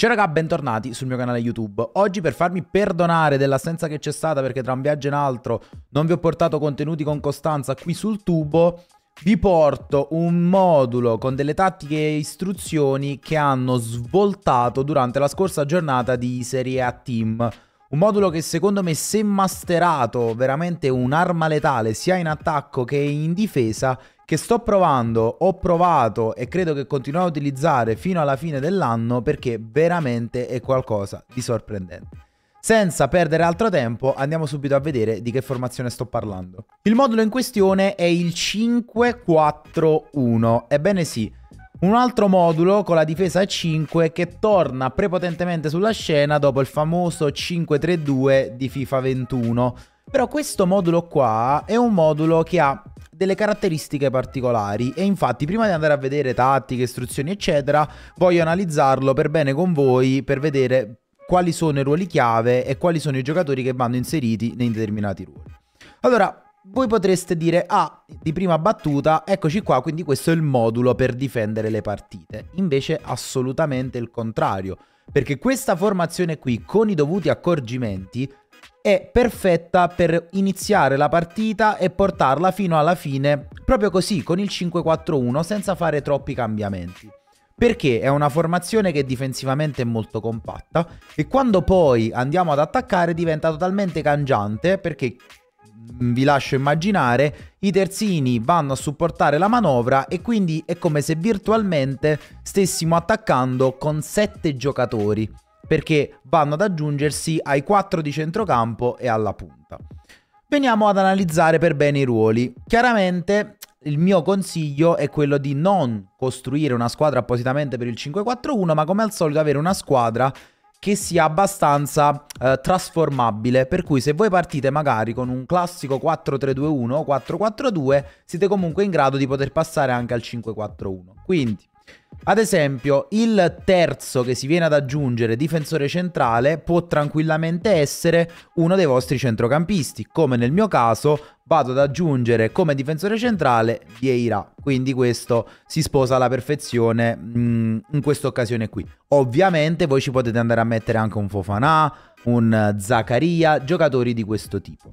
Ciao raga, bentornati sul mio canale YouTube. Oggi per farmi perdonare dell'assenza che c'è stata perché tra un viaggio e un altro non vi ho portato contenuti con costanza qui sul tubo, vi porto un modulo con delle tattiche e istruzioni che hanno svoltato durante la scorsa giornata di Serie A Team. Un modulo che secondo me se masterato veramente un'arma letale sia in attacco che in difesa che sto provando, ho provato e credo che continuerò a utilizzare fino alla fine dell'anno perché veramente è qualcosa di sorprendente. Senza perdere altro tempo andiamo subito a vedere di che formazione sto parlando. Il modulo in questione è il 5-4-1, ebbene sì, un altro modulo con la difesa a 5 che torna prepotentemente sulla scena dopo il famoso 5-3-2 di FIFA 21. Però questo modulo qua è un modulo che ha delle caratteristiche particolari e infatti prima di andare a vedere tattiche, istruzioni eccetera voglio analizzarlo per bene con voi per vedere quali sono i ruoli chiave e quali sono i giocatori che vanno inseriti nei determinati ruoli. Allora, voi potreste dire, ah, di prima battuta, eccoci qua, quindi questo è il modulo per difendere le partite. Invece assolutamente il contrario, perché questa formazione qui, con i dovuti accorgimenti, è perfetta per iniziare la partita e portarla fino alla fine proprio così, con il 5-4-1, senza fare troppi cambiamenti. Perché è una formazione che difensivamente è molto compatta e quando poi andiamo ad attaccare diventa totalmente cangiante perché mm, vi lascio immaginare, i terzini vanno a supportare la manovra e quindi è come se virtualmente stessimo attaccando con 7 giocatori perché vanno ad aggiungersi ai 4 di centrocampo e alla punta. Veniamo ad analizzare per bene i ruoli. Chiaramente il mio consiglio è quello di non costruire una squadra appositamente per il 5-4-1, ma come al solito avere una squadra che sia abbastanza eh, trasformabile, per cui se voi partite magari con un classico 4-3-2-1 o 4-4-2, siete comunque in grado di poter passare anche al 5-4-1. Quindi ad esempio, il terzo che si viene ad aggiungere, difensore centrale, può tranquillamente essere uno dei vostri centrocampisti, come nel mio caso vado ad aggiungere come difensore centrale Vieira, quindi questo si sposa alla perfezione mh, mm, in questa occasione qui. Ovviamente voi ci potete andare a mettere anche un Fofana, un Zaccaria, giocatori di questo tipo.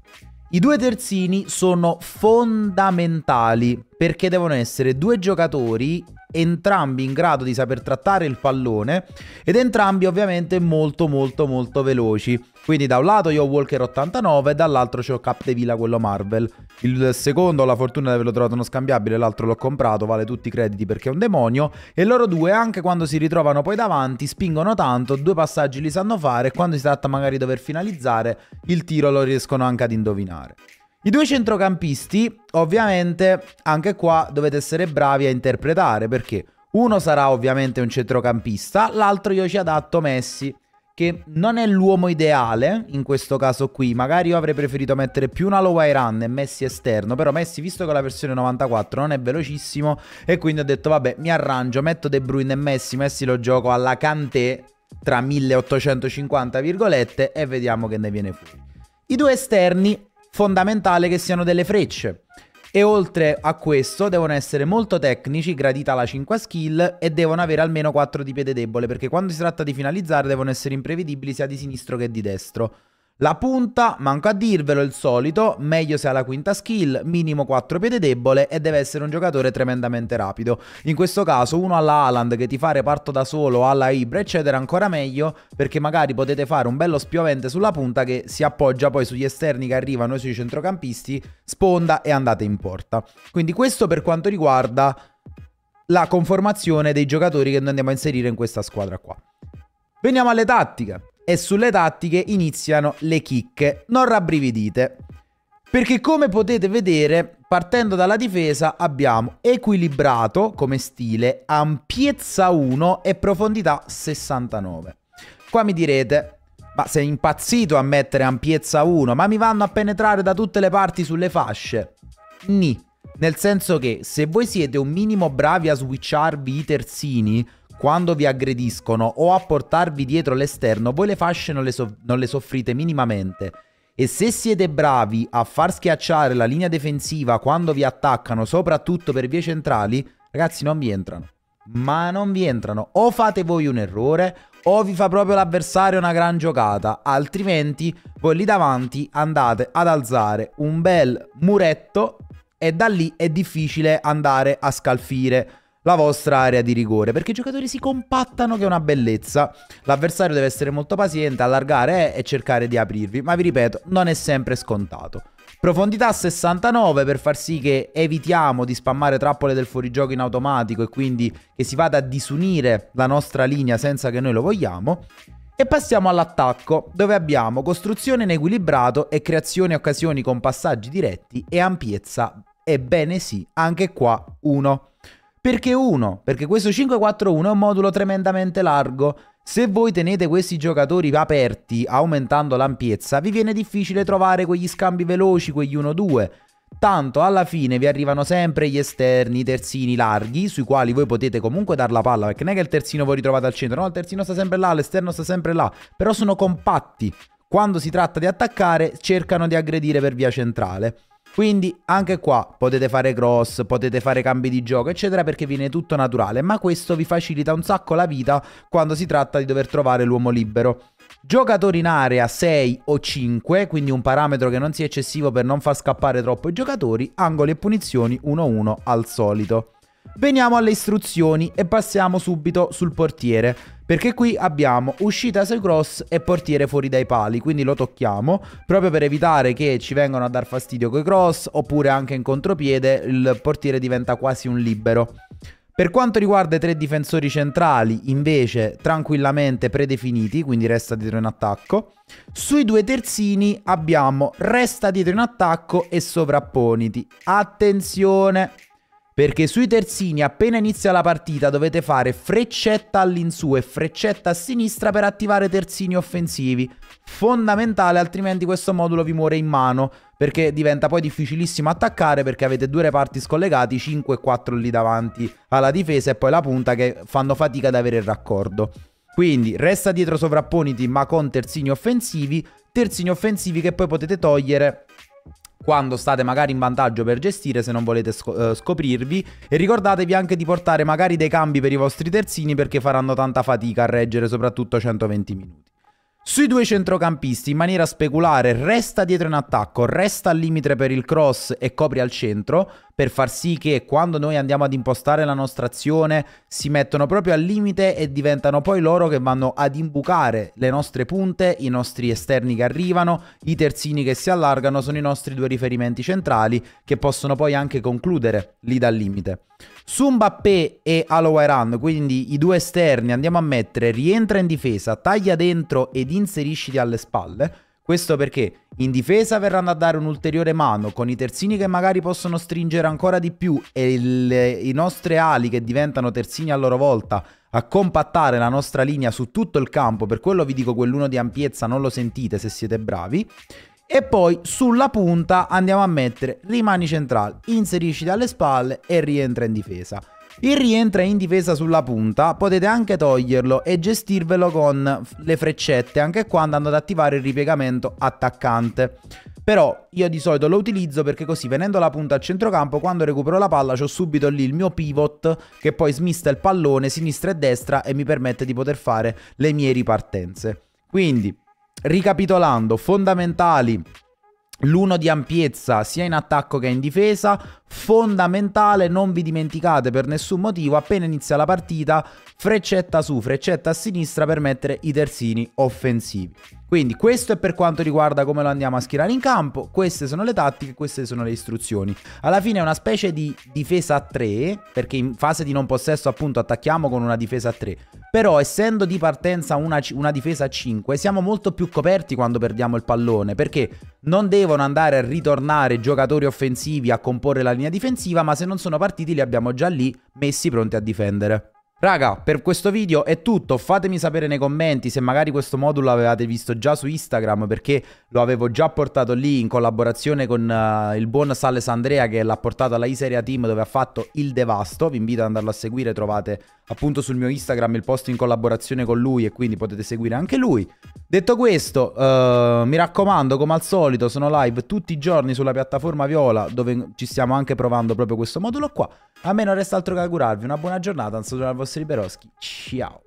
I due terzini sono fondamentali perché devono essere due giocatori entrambi in grado di saper trattare il pallone ed entrambi ovviamente molto molto molto veloci. Quindi da un lato io ho Walker 89 e dall'altro c'ho Capdevila quello Marvel. Il secondo ho la fortuna di averlo trovato uno scambiabile, l'altro l'ho comprato, vale tutti i crediti perché è un demonio. E loro due anche quando si ritrovano poi davanti spingono tanto, due passaggi li sanno fare e quando si tratta magari di dover finalizzare il tiro lo riescono anche ad indovinare. I due centrocampisti, ovviamente, anche qua dovete essere bravi a interpretare perché uno sarà ovviamente un centrocampista, l'altro io ci adatto Messi, che non è l'uomo ideale in questo caso qui. Magari io avrei preferito mettere più una low run e Messi esterno, però Messi visto che la versione 94 non è velocissimo e quindi ho detto vabbè mi arrangio, metto De Bruyne e Messi, Messi lo gioco alla Kanté tra 1850 virgolette e vediamo che ne viene fuori. I due esterni fondamentale che siano delle frecce. E oltre a questo devono essere molto tecnici, gradita la 5 skill e devono avere almeno 4 di piede debole perché quando si tratta di finalizzare devono essere imprevedibili sia di sinistro che di destro. La punta, manco a dirvelo, il solito, meglio se ha la quinta skill, minimo 4 piede debole e deve essere un giocatore tremendamente rapido. In questo caso uno alla Haaland che ti fa reparto da solo, alla Ibra eccetera, ancora meglio perché magari potete fare un bello spiovente sulla punta che si appoggia poi sugli esterni che arrivano e sui centrocampisti, sponda e andate in porta. Quindi questo per quanto riguarda la conformazione dei giocatori che noi andiamo a inserire in questa squadra qua. Veniamo alle tattiche e sulle tattiche iniziano le chicche. Non rabbrividite. Perché come potete vedere, partendo dalla difesa abbiamo equilibrato come stile, ampiezza 1 e profondità 69. Qua mi direte, ma sei impazzito a mettere ampiezza 1, ma mi vanno a penetrare da tutte le parti sulle fasce? Ni. Nel senso che se voi siete un minimo bravi a switcharvi i terzini, quando vi aggrediscono o a portarvi dietro l'esterno, voi le fasce non le, so- non le soffrite minimamente. E se siete bravi a far schiacciare la linea difensiva quando vi attaccano, soprattutto per vie centrali, ragazzi non vi entrano. ma non vi entrano. O fate voi un errore o vi fa proprio l'avversario una gran giocata, altrimenti voi lì davanti andate ad alzare un bel muretto e da lì è difficile andare a scalfire la vostra area di rigore perché i giocatori si compattano che è una bellezza. L'avversario deve essere molto paziente, allargare e cercare di aprirvi, ma vi ripeto, non è sempre scontato. Profondità 69 per far sì che evitiamo di spammare trappole del fuorigioco in automatico e quindi che si vada a disunire la nostra linea senza che noi lo vogliamo. E passiamo all'attacco, dove abbiamo costruzione in equilibrato e creazione occasioni con passaggi diretti e ampiezza. Ebbene sì, anche qua 1. Perché 1? Perché questo 5-4-1 è un modulo tremendamente largo se voi tenete questi giocatori aperti aumentando l'ampiezza, vi viene difficile trovare quegli scambi veloci, quegli 1-2. Tanto alla fine vi arrivano sempre gli esterni, i terzini larghi, sui quali voi potete comunque dar la palla, perché non è che il terzino voi ritrovate al centro, no, il terzino sta sempre là, l'esterno sta sempre là, però sono compatti. Quando si tratta di attaccare, cercano di aggredire per via centrale. Quindi anche qua potete fare cross, potete fare cambi di gioco, eccetera, perché viene tutto naturale, ma questo vi facilita un sacco la vita quando si tratta di dover trovare l'uomo libero. Giocatori in area 6 o 5, quindi un parametro che non sia eccessivo per non far scappare troppo i giocatori, angoli e punizioni 1-1 al solito. Veniamo alle istruzioni e passiamo subito sul portiere. Perché qui abbiamo uscita sui cross e portiere fuori dai pali, quindi lo tocchiamo proprio per evitare che ci vengano a dar fastidio coi cross oppure anche in contropiede il portiere diventa quasi un libero. Per quanto riguarda i tre difensori centrali, invece, tranquillamente predefiniti, quindi resta dietro in attacco. Sui due terzini abbiamo resta dietro in attacco e sovrapponiti. Attenzione! Perché sui terzini appena inizia la partita dovete fare freccetta all'insù e freccetta a sinistra per attivare terzini offensivi. Fondamentale, altrimenti questo modulo vi muore in mano, perché diventa poi difficilissimo attaccare perché avete due reparti scollegati, 5 e 4 lì davanti alla difesa e poi la punta che fanno fatica ad avere il raccordo. Quindi resta dietro sovrapponiti ma con terzini offensivi, terzini offensivi che poi potete togliere quando state magari in vantaggio per gestire se non volete uh, scoprirvi e ricordatevi anche di portare magari dei cambi per i vostri terzini perché faranno tanta fatica a reggere soprattutto 120 minuti. Sui due centrocampisti in maniera speculare resta dietro in attacco, resta al limite per il cross e copri al centro per far sì che quando noi andiamo ad impostare la nostra azione si mettono proprio al limite e diventano poi loro che vanno ad imbucare le nostre punte, i nostri esterni che arrivano, i terzini che si allargano sono i nostri due riferimenti centrali che possono poi anche concludere lì dal limite. Su Mbappé e Aloairan, quindi i due esterni, andiamo a mettere rientra in difesa, taglia dentro ed inserisciti alle spalle. Questo perché in difesa verranno a dare un'ulteriore mano con i terzini che magari possono stringere ancora di più e il, i nostri ali che diventano terzini a loro volta a compattare la nostra linea su tutto il campo. Per quello vi dico quell'uno di ampiezza non lo sentite se siete bravi. E poi sulla punta andiamo a mettere rimani centrale, inserisci dalle spalle e rientra in difesa. Il rientra in difesa sulla punta potete anche toglierlo e gestirvelo con le freccette, anche qua andando ad attivare il ripiegamento attaccante. Però io di solito lo utilizzo perché così venendo la punta al centrocampo quando recupero la palla ho subito lì il mio pivot che poi smista il pallone sinistra e destra e mi permette di poter fare le mie ripartenze. Quindi Ricapitolando, fondamentali L'uno di ampiezza sia in attacco che in difesa, fondamentale, non vi dimenticate per nessun motivo, appena inizia la partita, freccetta su, freccetta a sinistra per mettere i terzini offensivi. Quindi questo è per quanto riguarda come lo andiamo a schierare in campo, queste sono le tattiche, queste sono le istruzioni. Alla fine è una specie di difesa a 3, perché in fase di non possesso appunto attacchiamo con una difesa a 3, però essendo di partenza una, una difesa a 5 siamo molto più coperti quando perdiamo il pallone, perché non devono andare a ritornare giocatori offensivi a comporre la linea difensiva, ma se non sono partiti li abbiamo già lì messi pronti a difendere. Raga, per questo video è tutto, fatemi sapere nei commenti se magari questo modulo l'avevate visto già su Instagram perché lo avevo già portato lì in collaborazione con uh, il buon Sales Andrea che l'ha portato alla Iseria Team dove ha fatto il devasto, vi invito ad andarlo a seguire, trovate appunto sul mio Instagram il post in collaborazione con lui e quindi potete seguire anche lui. Detto questo, uh, mi raccomando, come al solito, sono live tutti i giorni sulla piattaforma Viola dove ci stiamo anche provando proprio questo modulo qua. A me non resta altro che augurarvi una buona giornata, un saluto dal vostro Liberoschi. Ciao!